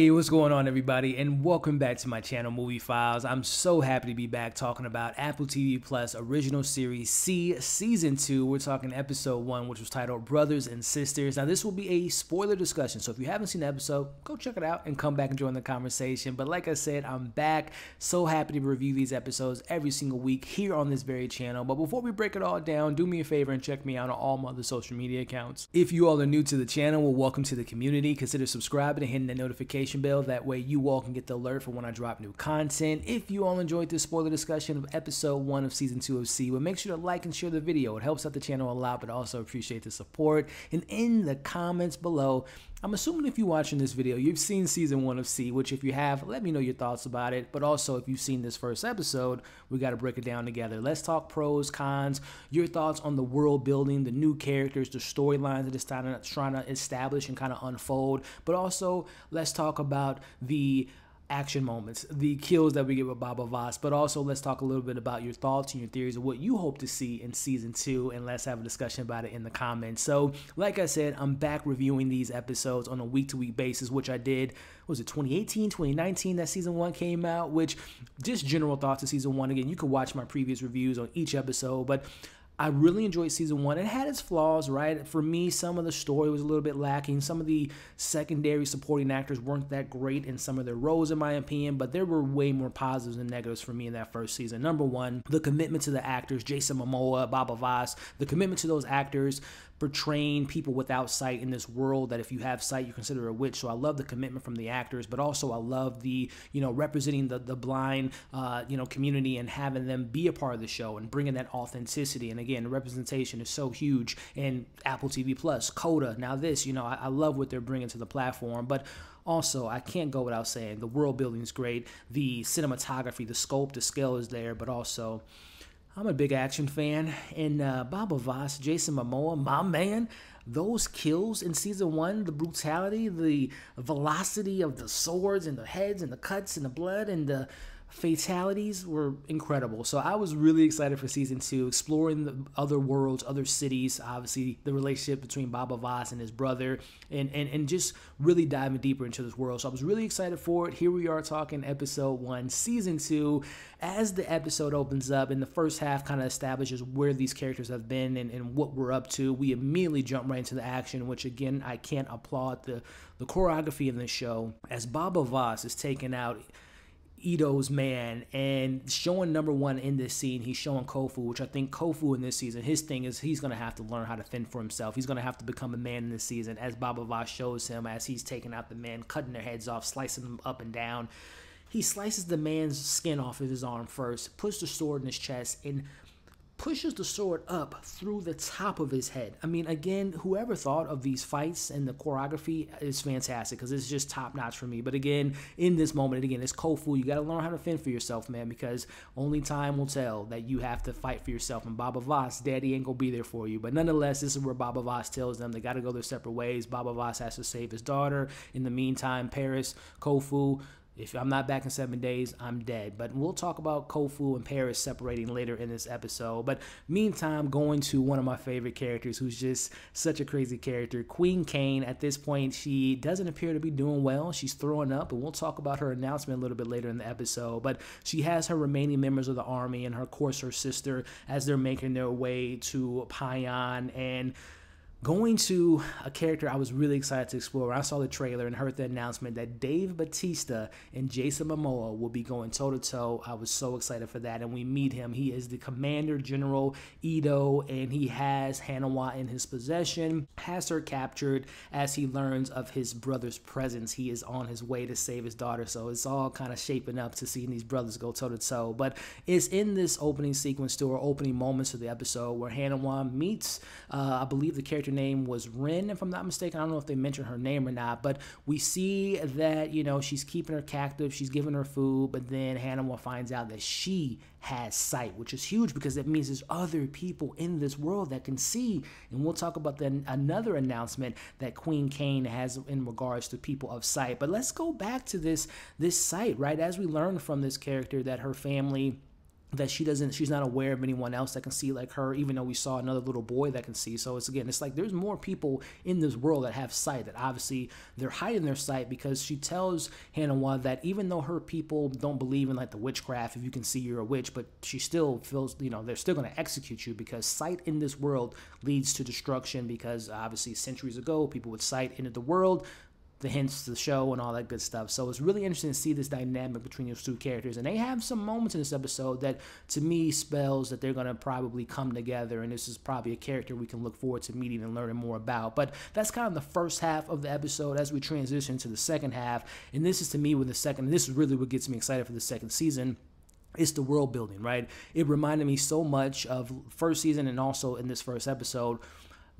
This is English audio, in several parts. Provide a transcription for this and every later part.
Hey, what's going on, everybody, and welcome back to my channel, Movie Files. I'm so happy to be back talking about Apple TV Plus original series See Season 2. We're talking episode 1, which was titled Brothers and Sisters. Now, this will be a spoiler discussion, so if you haven't seen the episode, go check it out and come back and join the conversation. But like I said, I'm back. So happy to review these episodes every single week here on this very channel. But before we break it all down, do me a favor and check me out on all my other social media accounts. If you all are new to the channel, well, welcome to the community. Consider subscribing and hitting that notification notification bell. That way you all can get the alert for when I drop new content. If you all enjoyed this spoiler discussion of episode one of season two of See, well, make sure to like and share the video. It helps out the channel a lot, but also appreciate the support. And in the comments below, I'm assuming if you're watching this video, you've seen season one of See, which if you have, let me know your thoughts about it. But also, if you've seen this first episode, we got to break it down together. Let's talk pros, cons, your thoughts on the world building, the new characters, the storylines that it's trying to establish and kind of unfold. But also, let's talk about the action moments, the kills that we get with Baba Voss, but also let's talk a little bit about your thoughts and your theories of what you hope to see in season two, and let's have a discussion about it in the comments. So, like I said, I'm back reviewing these episodes on a week to week basis, which I did, was it 2018, 2019 that season one came out, which just general thoughts of season one. Again, you can watch my previous reviews on each episode, but I really enjoyed season one. It had its flaws, right? For me, some of the story was a little bit lacking. Some of the secondary supporting actors weren't that great in some of their roles, in my opinion, but there were way more positives than negatives for me in that first season. Number one, the commitment to the actors, Jason Momoa, Baba Voss, the commitment to those actors portraying people without sight in this world that if you have sight you consider a witch. So i love the commitment from the actors but also i love the you know representing the, the blind uh, you know community and having them be a part of the show and bringing that authenticity. And again representation is so huge in apple tv plus coda. Now this you know I, I love what they're bringing to the platform but also, I can't go without saying the world building is great, the cinematography, the scope, the scale is there, but also I'm a big action fan, and uh, Baba Voss, Jason Momoa, my man, those kills in season one, the brutality, the velocity of the swords and the heads and the cuts and the blood and the fatalities were incredible. So I was really excited for season two, exploring the other worlds, other cities, obviously the relationship between Baba Voss and his brother, and, and, and just really diving deeper into this world. So I was really excited for it. Here we are talking episode one, season two. As the episode opens up and the first half kind of establishes where these characters have been and, and what we're up to, we immediately jump right into the action, which again, I can't applaud the, the choreography in this show. As Baba Voss is taken out Edo's man and showing number one in this scene, he's showing Kofu, which I think Kofu in this season, his thing is he's going to have to learn how to fend for himself. He's going to have to become a man in this season, as Baba Voss shows him as he's taking out the men, cutting their heads off, slicing them up and down. He slices the man's skin off of his arm first, puts the sword in his chest, and pushes the sword up through the top of his head. I mean, again, whoever thought of these fights and the choreography is fantastic because it's just top notch for me. But again, in this moment, again, it's Kofu. You got to learn how to fend for yourself, man, because only time will tell that you have to fight for yourself. And Baba Voss, daddy ain't going to be there for you. But nonetheless, this is where Baba Voss tells them they got to go their separate ways. Baba Voss has to save his daughter. In the meantime, Paris, Kofu, if I'm not back in seven days, I'm dead. But we'll talk about Kofu and Paris separating later in this episode. But meantime, going to one of my favorite characters who's just such a crazy character, Queen Kane. At this point, she doesn't appear to be doing well. She's throwing up, and we'll talk about her announcement a little bit later in the episode. But she has her remaining members of the army and, her, of course, her sister as they're making their way to Payan. And Going to a character I was really excited to explore. I saw the trailer and heard the announcement that Dave Bautista and Jason Momoa will be going toe to toe. I was so excited for that. And we meet him. He is the Commander General Edo, and he has Haniwa in his possession, has her captured as he learns of his brother's presence. He is on his way to save his daughter. So it's all kind of shaping up to seeing these brothers go toe to toe. But it's in this opening sequence to or opening moments of the episode where Haniwa meets, uh, I believe, the character character name was Rin, if I'm not mistaken. I don't know if they mentioned her name or not, but we see that, you know, she's keeping her captive, she's giving her food, but then Haniwa finds out that she has sight, which is huge because it means there's other people in this world that can see. And we'll talk about then another announcement that Queen Kane has in regards to people of sight. But let's go back to this this sight, right? As we learn from this character that her family that she doesn't she's not aware of anyone else that can see like her even though we saw another little boy that can see. So it's again it's like there's more people in this world that have sight that obviously they're hiding their sight because she tells Haniwa that even though her people don't believe in like the witchcraft if you can see you're a witch but she still feels you know they're still going to execute you because sight in this world leads to destruction because obviously centuries ago people with sight entered the world the hints to the show and all that good stuff. So it's really interesting to see this dynamic between those two characters. And they have some moments in this episode that to me spells that they're to probably come together. And this is probably a character we can look forward to meeting and learning more about. But that's kind of the first half of the episode as we transition to the second half. And this is to me with the second, this is really what gets me excited for the second season it's the world building, right? It reminded me so much of first season and also in this first episode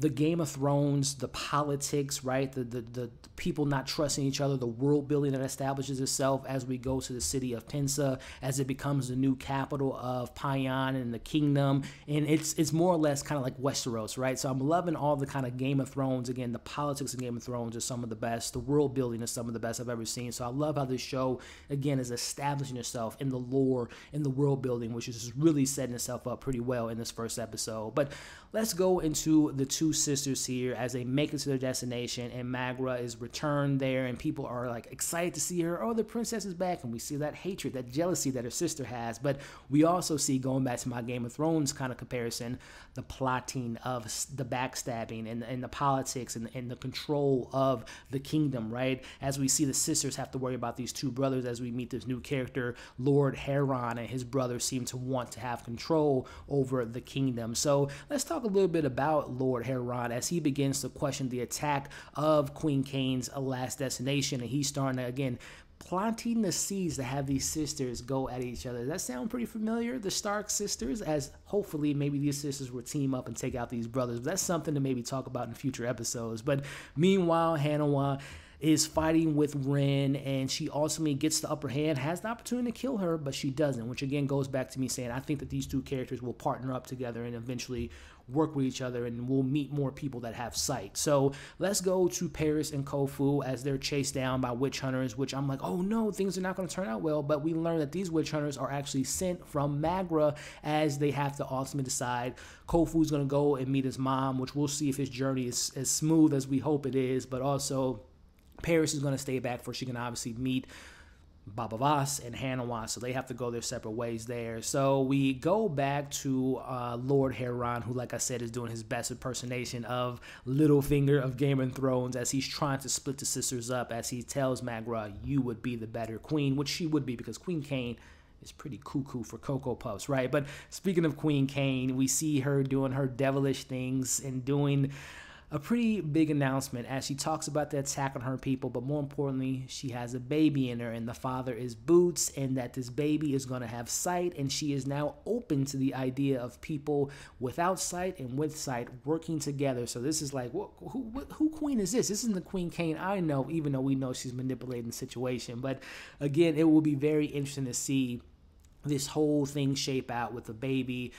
the Game of Thrones, the politics, right? The, the, the people not trusting each other, the world building that establishes itself as we go to the city of Pensa, as it becomes the new capital of Payan and the kingdom. And it's it's more or less kind of like Westeros, right? So I'm loving all the kind of Game of Thrones. Again, the politics of Game of Thrones are some of the best. The world building is some of the best I've ever seen. So I love how this show, again, is establishing itself in the lore, in the world building, which is really setting itself up pretty well in this first episode. But let's go into the two sisters here as they make it to their destination and Magra is returned there and people are like excited to see her. Oh, the princess is back. And we see that hatred, that jealousy that her sister has. But we also see, going back to my Game of Thrones kind of comparison, the plotting of the backstabbing and, and the politics and, and the control of the kingdom, right? As we see the sisters have to worry about these two brothers as we meet this new character, Lord Harron and his brother seem to want to have control over the kingdom. So let's talk a little bit about Lord Harron as he begins to question the attack of Queen Kane's last destination. And he's starting to, again, planting the seeds to have these sisters go at each other. Does that sound pretty familiar? The Stark sisters, as hopefully maybe these sisters will team up and take out these brothers. But that's something to maybe talk about in future episodes. But meanwhile, Haniwa is fighting with Wren, and she ultimately gets the upper hand, has the opportunity to kill her, but she doesn't, which again goes back to me saying I think that these two characters will partner up together and eventually work with each other and we'll meet more people that have sight. So let's go to Paris and Kofu as they're chased down by witch hunters, which I'm like, oh no, things are not going to turn out well. But we learn that these witch hunters are actually sent from Magra as they have to ultimately decide. Kofu's going to go and meet his mom, which we'll see if his journey is as smooth as we hope it is, but also Paris is going to stay back for she can obviously meet Baba Voss and Haniwa, so they have to go their separate ways there. So we go back to uh, Lord Heron, who, like I said, is doing his best impersonation of Littlefinger of Game of Thrones as he's trying to split the sisters up, as he tells Magra, "You would be the better queen," which she would be because Queen Kane is pretty cuckoo for Cocoa Puffs, right? But speaking of Queen Kane, we see her doing her devilish things and doing a pretty big announcement as she talks about the attack on her people, but more importantly, she has a baby in her, and the father is Boots, and that this baby is going to have sight, and she is now open to the idea of people without sight and with sight working together. So this is like, who, who, who queen is this? This isn't the Queen Kane I know, even though we know she's manipulating the situation. But again, it will be very interesting to see this whole thing shape out with the baby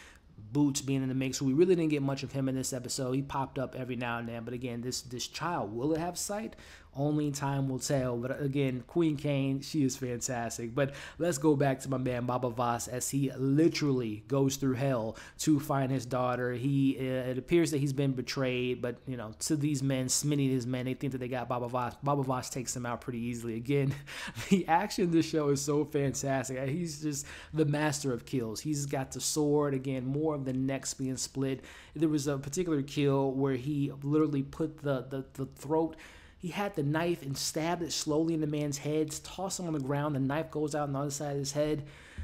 Boots being in the mix. We really didn't get much of him in this episode. He popped up every now and then, but again, this this child will it have sight? Only time will tell. But again, Queen Kane, she is fantastic. But let's go back to my man Baba Voss as he literally goes through hell to find his daughter. He uh, it appears that he's been betrayed, but you know, to these men, Smitty his men, they think that they got Baba Voss. Baba Voss takes him out pretty easily. Again, the action this show is so fantastic. He's just the master of kills. He's got the sword again, more of the necks being split. There was a particular kill where he literally put the the, the throat he had the knife and stabbed it slowly in the man's head, tossed him on the ground. The knife goes out on the other side of his head.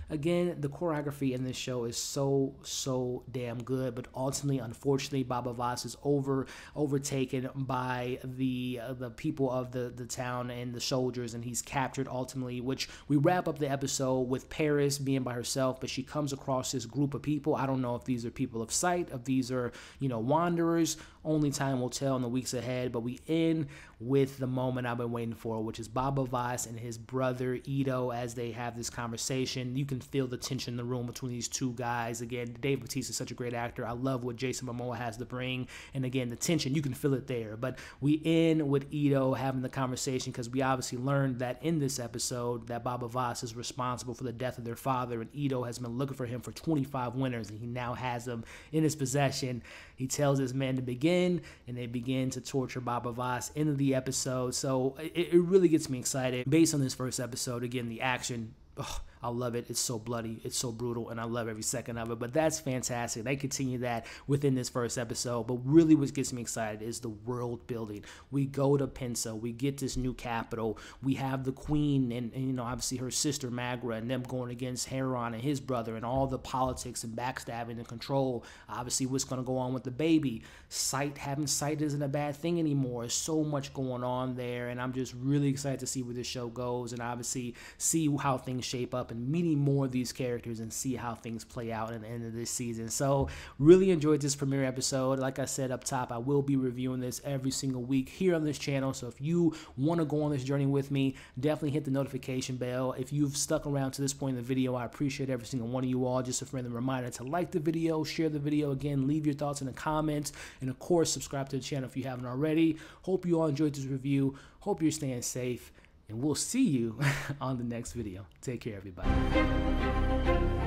Again, the choreography in this show is so so damn good, but ultimately, unfortunately, Baba Voss is over overtaken by the uh, the people of the the town and the soldiers, and he's captured ultimately. Which we wrap up the episode with Paris being by herself, but she comes across this group of people. I don't know if these are people of sight, if these are you know wanderers only time will tell in the weeks ahead. But we end with the moment I've been waiting for, which is Baba Voss and his brother Edo as they have this conversation. You can feel the tension in the room between these two guys. Again, Dave Bautista is such a great actor. I love what Jason Momoa has to bring. And again, the tension, you can feel it there. But we end with Edo having the conversation because we obviously learned that in this episode that Baba Voss is responsible for the death of their father, and Edo has been looking for him for 25 winters, and he now has him in his possession. He tells his men to begin, and they begin to torture Baba Voss into the episode. So it, it really gets me excited. Based on this first episode, again, the action. Ugh, I love it. It's so bloody, it's so brutal, and I love every second of it. But that's fantastic. They continue that within this first episode. But really, what gets me excited is the world building. We go to Pensa, we get this new capital, we have the queen, and, and you know, obviously her sister Magra, and them going against Harron and his brother, and all the politics and backstabbing and control. Obviously, what's going to go on with the baby? Sight having sight isn't a bad thing anymore. There's so much going on there, and I'm just really excited to see where this show goes, and obviously see how things shape up up and meeting more of these characters and see how things play out at the end of this season. So, really enjoyed this premiere episode. Like I said up top, I will be reviewing this every single week here on this channel. So, if you want to go on this journey with me, definitely hit the notification bell. If you've stuck around to this point in the video, I appreciate every single one of you all. Just a friendly reminder to like the video, share the video again, leave your thoughts in the comments, and of course, subscribe to the channel if you haven't already. Hope you all enjoyed this review. Hope you're staying safe and we'll see you on the next video. Take care, everybody.